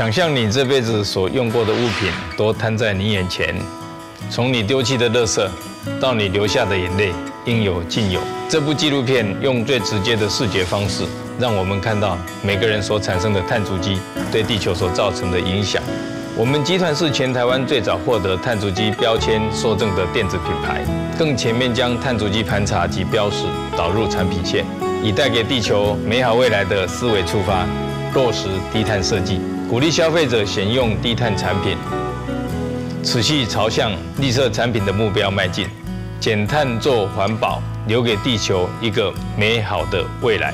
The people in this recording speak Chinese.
想象你这辈子所用过的物品都摊在你眼前，从你丢弃的垃圾到你流下的眼泪，应有尽有。这部纪录片用最直接的视觉方式，让我们看到每个人所产生的碳足迹对地球所造成的影响。我们集团是全台湾最早获得碳足迹标签受证的电子品牌，更全面将碳足迹盘查及标识导入产品线，以带给地球美好未来的思维出发，落实低碳设计，鼓励消费者选用低碳产品，持续朝向绿色产品的目标迈进，减碳做环保，留给地球一个美好的未来。